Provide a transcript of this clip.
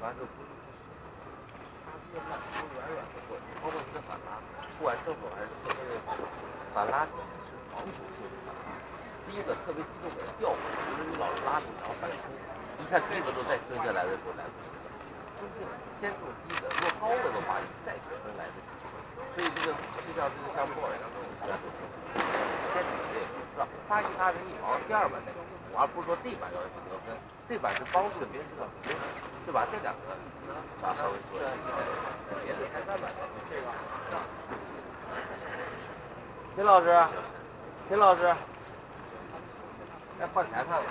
完之后不是不是，它这个慢速远远的过去，包括你的反拉，不管正手还是侧面反拉底是防守性的反拉。第一个特别激动给它调过去，就是你老是拉住然后反冲，你看第一个都再蹲下来的时候来不及了。中性先做低的，如果高了的话，你再升来得及。所以这个就像这个像波尔一样这种现在都是？他一发人一毛，第二板再中性而不是说这版要去得分，这版是帮助了别人得分，对吧？这两个啊稍微说一下，别的前三板这个。秦老师，秦老师，该换裁判了。